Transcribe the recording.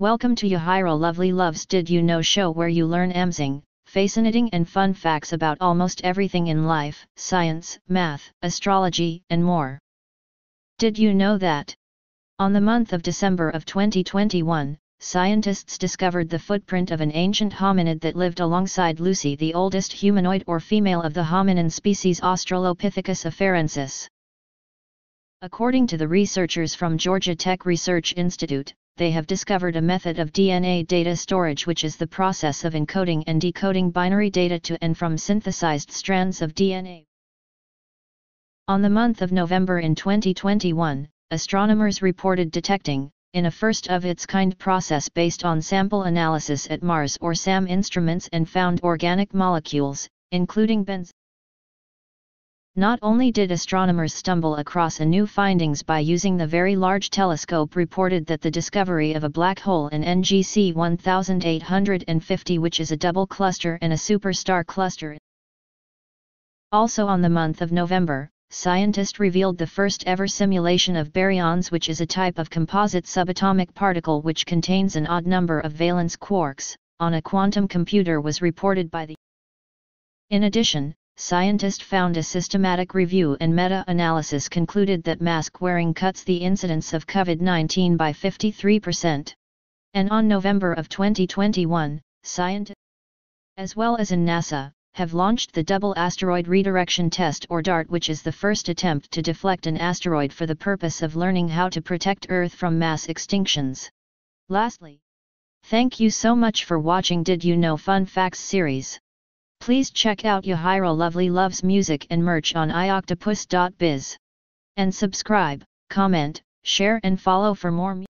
Welcome to Yahaira Lovely Loves Did You Know show where you learn amazing, fascinating and fun facts about almost everything in life, science, math, astrology, and more. Did you know that? On the month of December of 2021, scientists discovered the footprint of an ancient hominid that lived alongside Lucy the oldest humanoid or female of the hominin species Australopithecus afarensis. According to the researchers from Georgia Tech Research Institute, they have discovered a method of DNA data storage which is the process of encoding and decoding binary data to and from synthesized strands of DNA. On the month of November in 2021, astronomers reported detecting, in a first-of-its-kind process based on sample analysis at Mars or SAM instruments and found organic molecules, including benzene. Not only did astronomers stumble across a new findings by using the Very Large Telescope reported that the discovery of a black hole in NGC 1850 which is a double cluster and a superstar cluster. Also on the month of November, scientists revealed the first ever simulation of baryons which is a type of composite subatomic particle which contains an odd number of valence quarks, on a quantum computer was reported by the in addition, scientists found a systematic review and meta-analysis concluded that mask wearing cuts the incidence of COVID-19 by 53%. And on November of 2021, scientists, as well as in NASA, have launched the Double Asteroid Redirection Test or DART which is the first attempt to deflect an asteroid for the purpose of learning how to protect Earth from mass extinctions. Lastly, thank you so much for watching Did You Know Fun Facts series. Please check out Yahaira Lovely Loves music and merch on ioctopus.biz. And subscribe, comment, share and follow for more